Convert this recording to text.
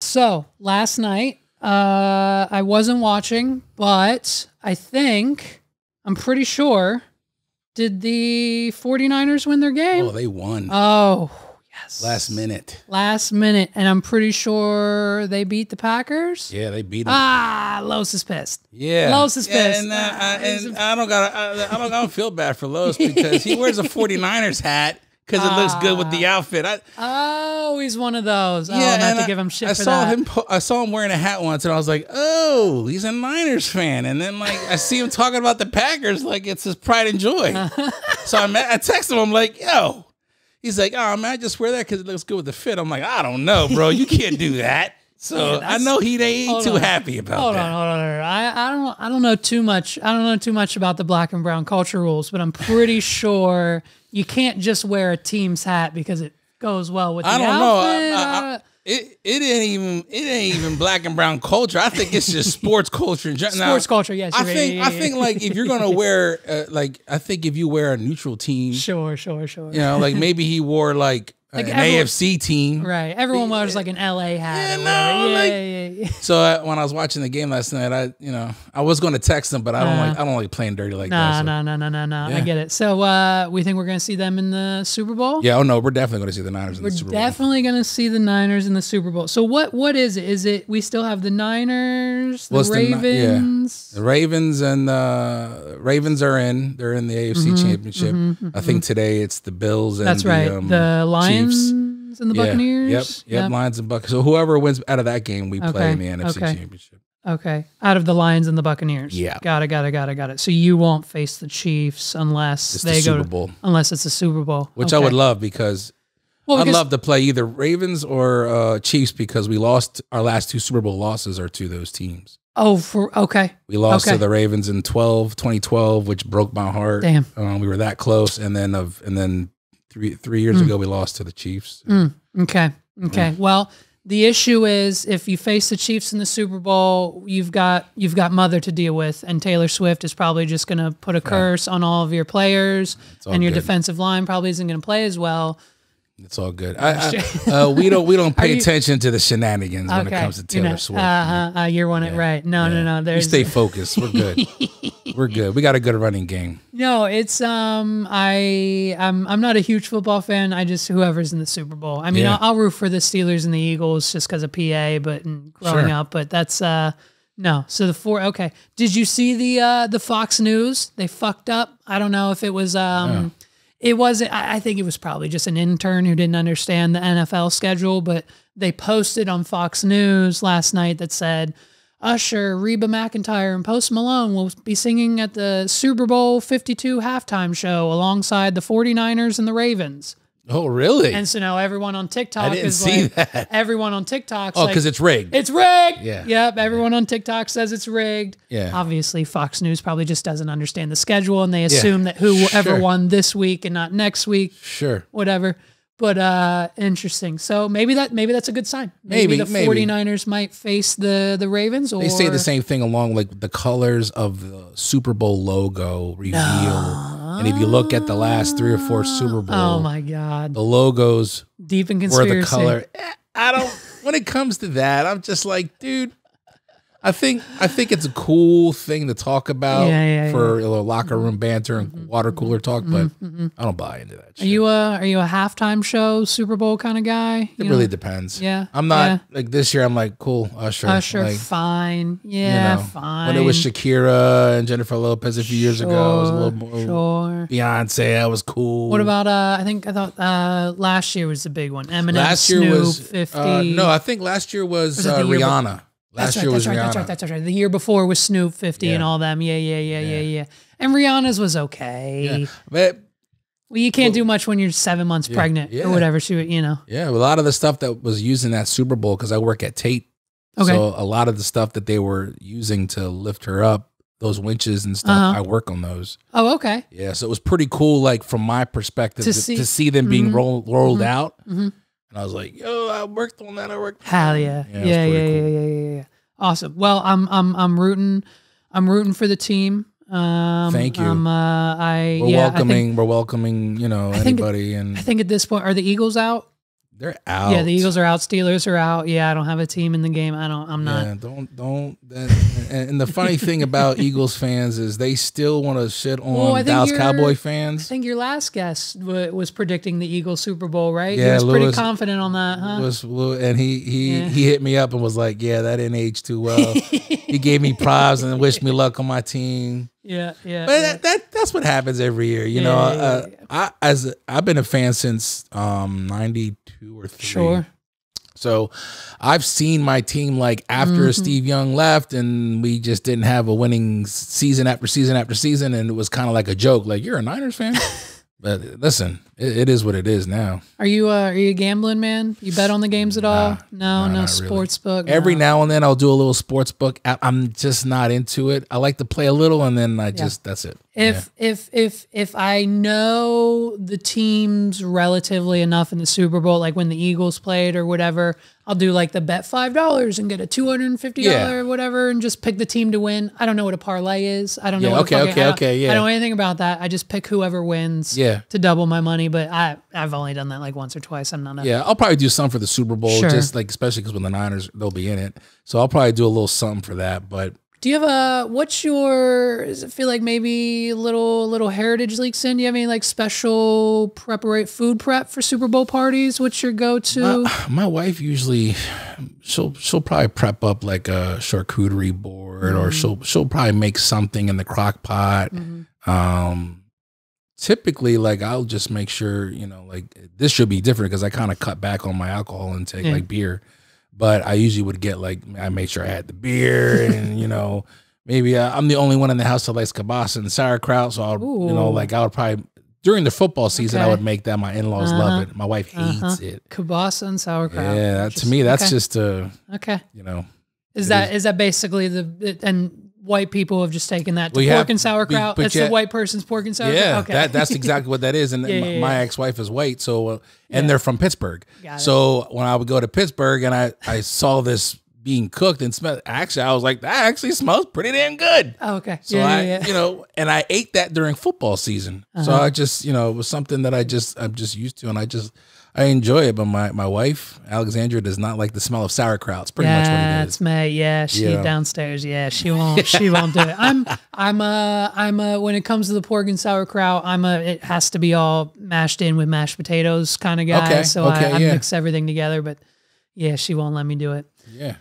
So last night, uh, I wasn't watching, but I think I'm pretty sure. Did the 49ers win their game? Oh, they won Oh, yes. last minute. Last minute. And I'm pretty sure they beat the Packers. Yeah, they beat them. Ah, Los is pissed. yeah, Los is yeah, pissed. and, uh, I, Ah, and I don't got I, I don't I don't feel bad for Los because he wears a 49ers hat because it looks good with the ah. outfit. I, Oh, he's one of those. oh, yeah, not and to I, give him shit I for saw that. him. I saw him wearing a hat once, and I was like, "Oh, he's a Niners fan." And then like I see him talking about the Packers like it's his pride and joy. so I met, I texted him. I'm like, "Yo," he's like, "Oh man, I just wear that because it looks good with the fit." I'm like, "I don't know, bro. You can't do that." So Yeah, I know he ain't too on. happy about Hold that. on, hold on, hold on. I, I don't I don't know too much. I don't know too much about the black and brown culture rules, but I'm pretty sure you can't just wear a team's hat because it goes well with the I don't know. I- I- I- Uh, it it ain't even it ain't even black and brown culture. I think it's just sports culture. Now, Sports culture, yes, I right. think I think like if you're gonna wear uh, like I think if you wear a neutral team, sure, sure, sure. you know, like maybe he wore like, Like an everyone- AFC team. Right. Everyone wears like an LA hat. Yeah, no, yeah, like- yeah, yeah. So uh, when I was watching the game last night, I you know I was going to text him, but I don't Uh, like I don't like playing dirty like Nah, that. so- no, no, no, no, no. I get it. So uh, we think we're gonna see them in the Super Bowl. Yeah, oh no, we're definitely going to see the Niners in We're the Super Bowl. definitely going to see the Niners in the Super Bowl. So what what is it? Is it we still have the Niners, the Well, it's the yeah. Ravens? The Ravens and uh, Ravens are in. They're in the AFC Championship. I think today it's the Bills and That's the, right. um, the Lions Chiefs. And the Yeah, Buccaneers. Yep, yep, Lions and Buccaneers. So whoever wins out of that game, we Okay, play in the NFC okay. Championship. Okay. Out of the Lions and the Buccaneers. Yeah. Got it. Got it. Got it. Got it. So you won't face the Chiefs unless It's the they go Super to- Bowl, unless it's a Super Bowl, which I would love because Well, I'd love to play either Ravens or uh, Chiefs because we lost our last two Super Bowl losses are to those teams. Oh, for okay. We lost Okay. to the Ravens in 12, 2012, which broke my heart. Damn. Um, we were that close, and then of and then three three years Mm. ago we lost to the Chiefs. Okay. Okay. Well, the issue is if you face the Chiefs in the Super Bowl, you've got you've got mother to deal with, and Taylor Swift is probably just going to put a curse on all of your players, and your good. defensive line probably isn't going to play as well. It's all good. I, I, uh, we don't we don't pay you- attention to the shenanigans when it comes to You Taylor know, Swift. Uh-huh, uh, you're one it right. No, no, no. we There's stay focused. We're good. We're good. We got a good running game. no. It's um. I I'm I'm not a huge football fan. I just whoever's in the Super Bowl. I mean, Yeah. I'll, I'll root for the Steelers and the Eagles just because of PA, but and growing Sure. up. But that's uh. No, so the four. Okay, did you see the uh the Fox News? They fucked up. I don't know if it was um, it wasn't. I I think it was probably just an intern who didn't understand the NFL schedule. But they posted on Fox News last night that said Usher, Reba McEntire, and Post Malone will be singing at the Super Bowl 52 halftime show alongside the 49ers and the Ravens. Oh, really? And so now everyone on TikTok is like, that. everyone on TikTok. oh, like, because it's rigged. it's rigged. Yeah. Yep. Everyone on TikTok says it's rigged. Yeah. Obviously, Fox News probably just doesn't understand the schedule and they assume that whoever Sure. won this week and not next week, sure. whatever. But uh interesting. So maybe that maybe that's a good sign. Maybe, Maybe, the maybe. 49ers might face the the Ravens or They say the same thing along like the colors of the Super Bowl logo reveal. And if you look at the last three or four Super Bowl, Oh my god. the logos Deep in conspiracy. were the color. Eh, I don't. when it comes to that, I'm just like, dude. I think I think it's a cool thing to talk about Yeah, yeah, for a little locker room banter and water cooler talk, but I don't buy into that. Are you a are you a halftime show Super Bowl kind of guy? it You really depends. Yeah, I'm not yeah. like this year. I'm like cool Usher. Usher, like, fine. you Yeah, know, fine. when it was Shakira and Jennifer Lopez a few years ago, it was a little more Sure. Beyonce. That was cool. What about uh? I think I thought uh last year was the big one. Eminem, last year? Snoop, Was fifty. uh, no? I think last year was, Was uh, the year be- Rihanna. Last that's right, year was that's right, Rihanna. that's right. That's right. The year before was Snoop, fifty, and all them. Yeah, yeah, yeah, yeah, yeah. And Rihanna's was okay. Yeah. But Well, you can't do much when you're seven months pregnant yeah. or whatever. She, you know. Yeah, a lot of the stuff that was used in that Super Bowl because I work at Tait. Okay. So a lot of the stuff that they were using to lift her up, those winches and stuff, Uh-huh. I work on those. Oh, okay. Yeah, so it was pretty cool, like from my perspective, To to, see- to see them being Mhm. roll, rolled Mhm. out. Mhm. And I was like, "Yo, I worked on that. I worked." Hell yeah. Yeah, yeah, yeah, yeah, cool. yeah, yeah, yeah. Awesome. Well, I'm I'm I'm rooting I'm rooting for the team. Um Thank you. Um, uh, I We're yeah, I think- welcoming. we're welcoming. You know I think- anybody, and I think at this point, are the Eagles out? They're out. Yeah, the Eagles are out. Steelers are out. Yeah, I don't have a team in the game. I don't. I'm not. Yeah, don't don't. And, and the funny thing about Eagles fans is they still want to shit on Well, Dallas Cowboy I think your last guest w- was predicting the Eagles Super Bowl, right? Yeah, he was pretty confident on that, huh? was and he he Yeah. he hit me up and was like, "Yeah, that didn't age too well." he gave me props and wished me luck on my team. yeah, yeah. But yeah. that, that that's what happens every year, you know. Yeah, yeah, uh, I as I've been a fan since um '92 or three. Sure. So I've seen my team like after Mm-hmm. Steve Young left and we just didn't have a winning season after season after season and it was kind of like a joke like you're a Niners fan. but listen, it, it is what it is now. Are you uh, are you a gambling man? You bet on the games at all? Nah, no, nah, no not really. sports book. Every no. now and then I'll do a little sports book. I, I'm just not into it. I like to play a little and then I just that's it. If if if if I know the teams relatively enough in the Super Bowl, like when the Eagles played or whatever, I'll do like the bet five dollars and get a two hundred and fifty dollar Yeah. whatever, and just pick the team to win. I don't know what a parlay is. I don't know. Yeah, what okay, fucking, okay, I okay, yeah. I don't know anything about that. I just pick whoever wins. Yeah. To double my money, but I I've only done that like once or twice. I'm not a Yeah, I'll probably do some for the Super Bowl, Sure. just like especially because when the Niners they'll be in it. So I'll probably do a little something for that. But Do you have a what's your does it feel like maybe little little heritage leaks in? Do you have any like special preparate food prep for Super Bowl parties? What's your go to? my, my wife usually she'll she'll probably prep up like a charcuterie board, or she'll she'll probably make something in the crock pot. Um, typically, like I'll just make sure you know, like this should be different because I kind of cut back on my alcohol intake, Yeah. like beer. But I usually would get like I made sure I had the beer, and you know, maybe uh, I'm the only one in the house that likes kielbasa and sauerkraut, so I'll you know, like I would probably during the football season I would make that. My in laws Uh-huh. love it. My wife hates Uh-huh. it. Kielbasa and sauerkraut. Yeah, that, to me, that's Okay. just uh, okay. you know, Is that is that basically the and white people have just taken that to pork have- and sauerkraut? That's yeah- the white person's pork and sauerkraut. yeah, okay. that that's exactly what that is. And Yeah, my, yeah, my ex-wife is white, so uh, and Yeah. they're from Pittsburgh. So when I would go to Pittsburgh and I I saw this being cooked and smell, actually I was like, that actually smells pretty damn good. oh, okay. So I, you know, and I ate that during football season. So Uh-huh. I just, you know, it was something that I just, I'm just used to, and I just, I enjoy it. But my my wife Alexandra does not like the smell of sauerkraut. It's pretty much what it That's me. Yeah, she Yeah. downstairs. Yeah, she won't. She won't do it. I'm. I'm. Uh. I'm. a When it comes to the pork and sauerkraut, I'm a. It has to be all mashed in with mashed potatoes kind of guy. Okay, So okay, I, I yeah. mix everything together. But yeah, she won't let me do it. Yeah.